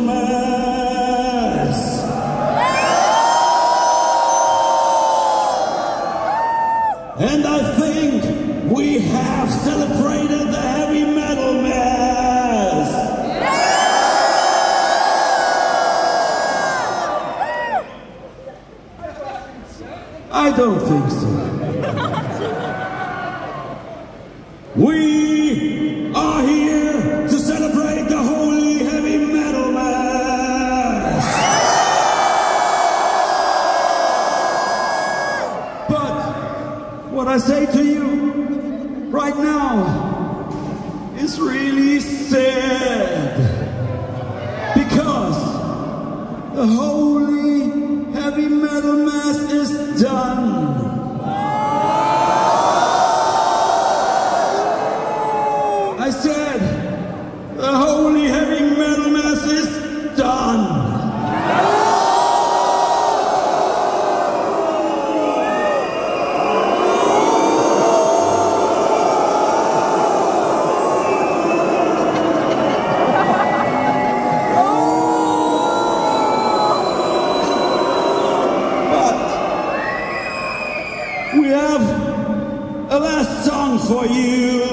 mass. And I think we have celebrated the heavy metal mass. I don't think so. We what I say to you right now is really sad because the holy heavy metal mass is done. for you.